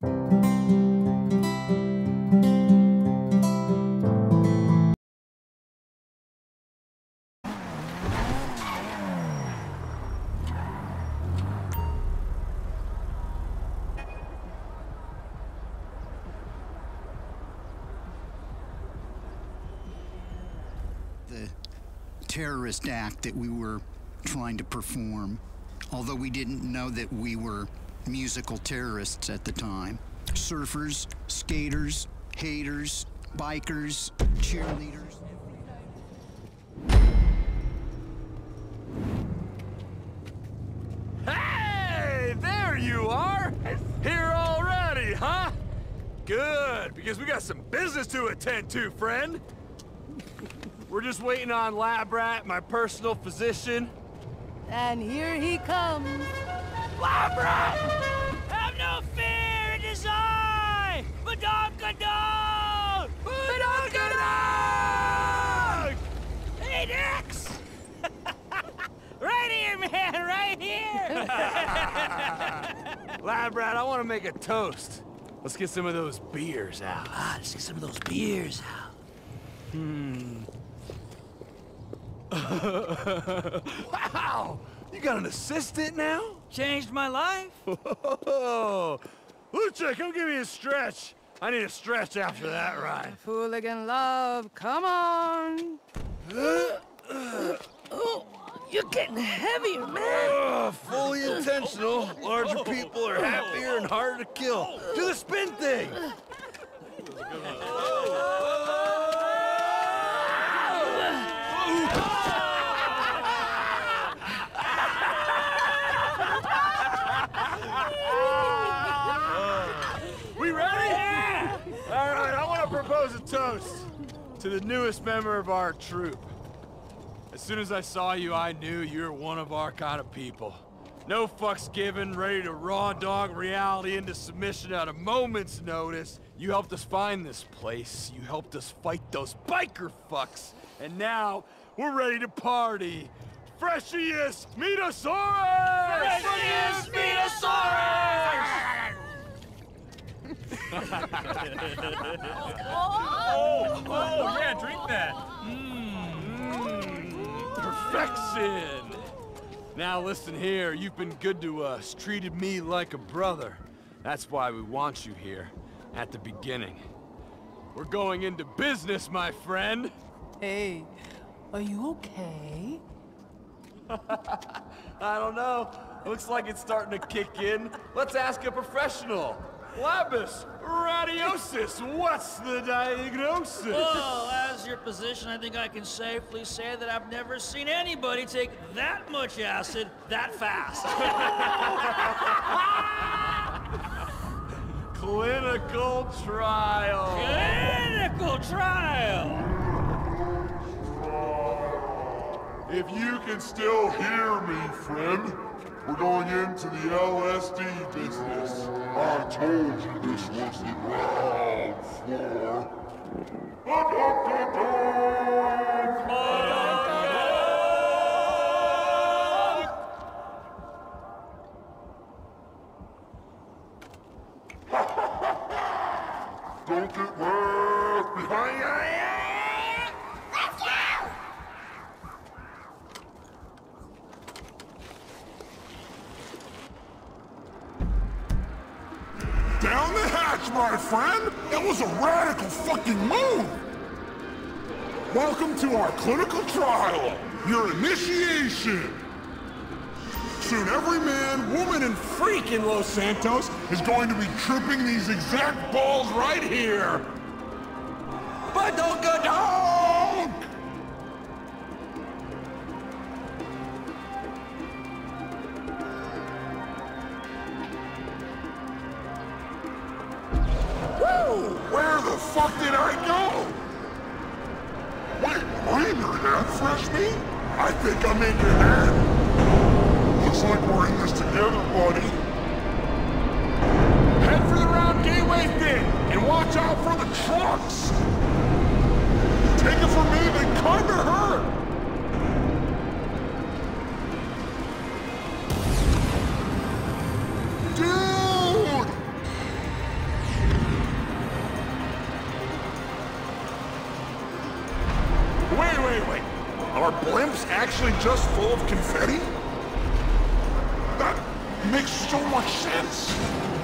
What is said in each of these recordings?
the terrorist act that we were trying to perform, although we didn't know that we were musical terrorists at the time. Surfers, skaters, haters, bikers, cheerleaders. Hey, there you are! Here already, huh? Good, because we got some business to attend to, friend. We're just waiting on Lab Rat, my personal physician. And here he comes. Lab Have no fear, it is I, Badonkadonk! Badonkadonk! Hey, Dax! right here, man, right here! Lab Rat, I want to make a toast. Let's get some of those beers out. ah, let's get some of those beers out. Hmm. wow! You got an assistant now? Changed my life? Oh, Lucha, come give me a stretch. I need a stretch after that ride. Hooligan love, come on. oh, you're getting heavier, man. Ugh, fully intentional. Larger people are happier and harder to kill. Do the spin thing. We ready? All right, I want to propose a toast to the newest member of our troop. As soon as I saw you, I knew you were one of our kind of people. No fucks given, ready to raw dog reality into submission at a moment's notice. You helped us find this place. You helped us fight those biker fucks. And now, we're ready to party. Freshiest Metasaurus! Freshiest Metasaurus! Oh, oh, oh, yeah, drink that. Mmm, Perfection! Now listen here, you've been good to us, treated me like a brother. That's why we want you here, at the beginning. We're going into business, my friend! Hey, are you okay? I don't know. Looks like it's starting to kick in. Let's ask a professional. Labus, radiosis, what's the diagnosis? Well, as your physician, I think I can safely say that I've never seen anybody take that much acid that fast. Clinical trial. Clinical trial! If you can still hear me, friend, we're going into the LSD business. I told you this was the ground floor. Down the hatch, my friend! It was a radical fucking move! Welcome to our clinical trial, your initiation! Soon every man, woman, and freak in Los Santos is going to be tripping these exact balls right here! Badongadonk! I go? Wait, am I in your head, Fresh Meat? I think I'm in your head. Looks like we're in this together, buddy. Head for the round gateway thing, and watch out for the trucks! Take it from me, they kinda hurt! Dude! Blimps actually just full of confetti? That makes so much sense.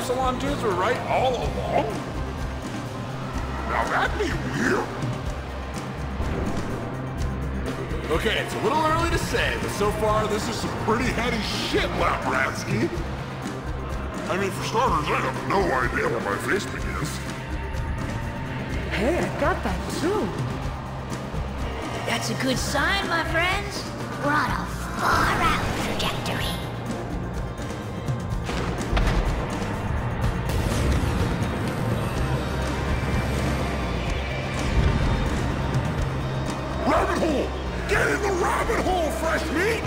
Epsilon dudes were right all along. Now that'd be weird. Okay, it's a little early to say, but so far this is some pretty heady shit, Labratsky. I mean, for starters, I have no idea where my face begins. Hey, I got that too. That's a good sign, my friends. We're on a far-out trajectory. Get in the rabbit hole, fresh meat!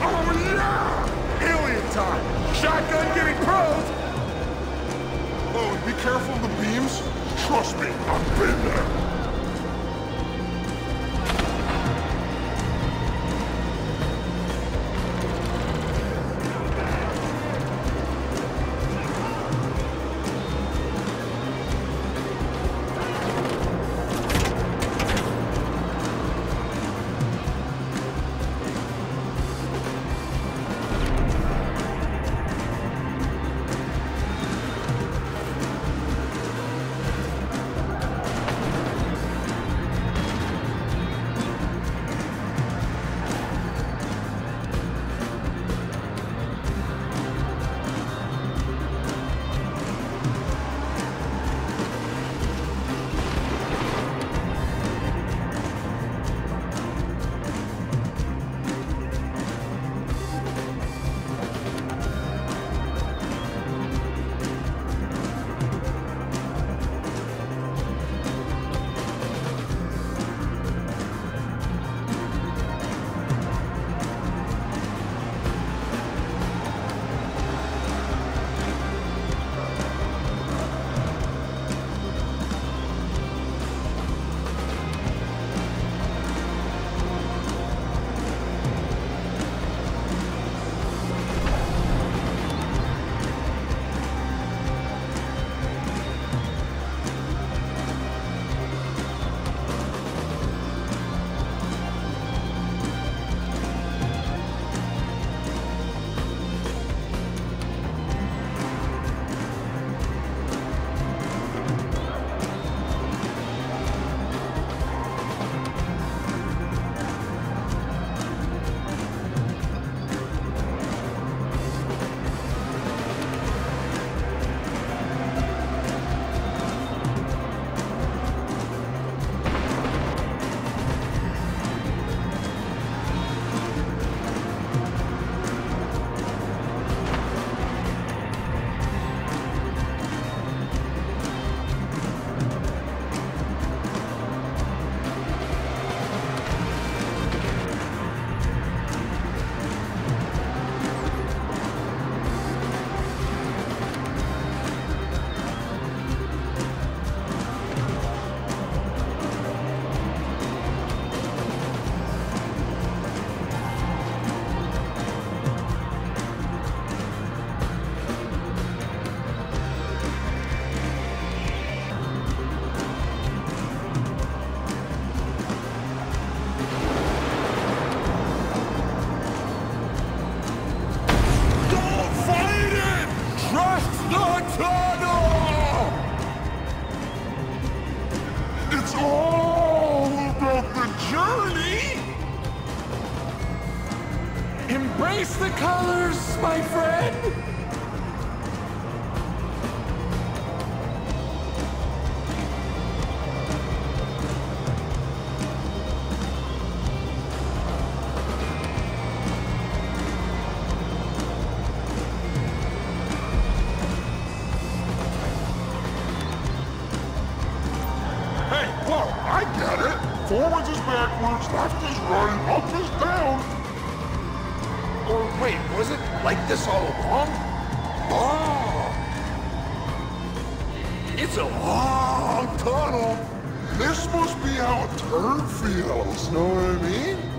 Oh yeah! Alien time! Shotgun getting pros! Oh, be careful of the beams. Trust me, I've Embrace the colors, my friend! Like this all along? Ah! It's a long tunnel. This must be how a turd feels, know what I mean?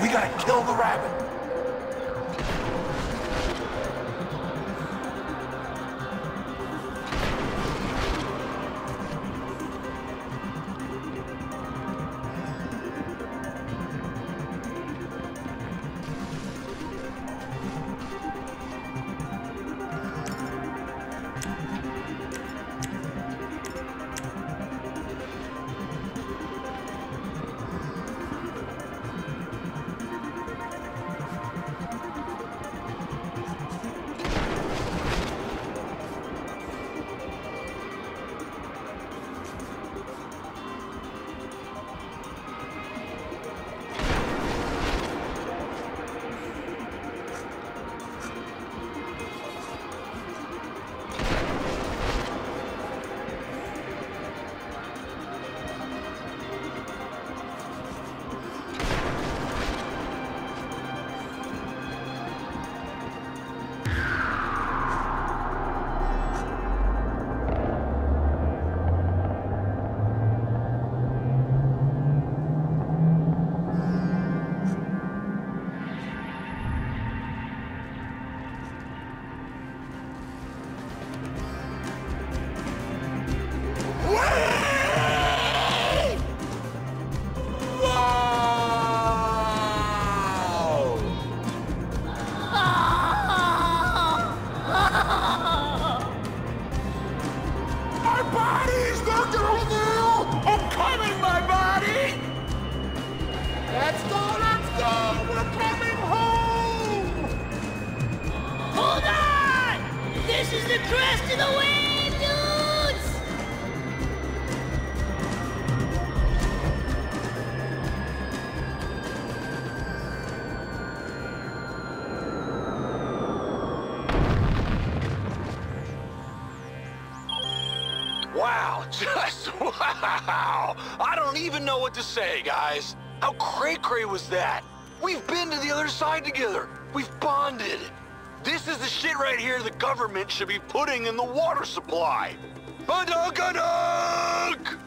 We gotta kill the rabbit. Say, guys. How cray-cray was that? We've been to the other side together. We've bonded. This is the shit right here the government should be putting in the water supply. Badunk-a-dunk!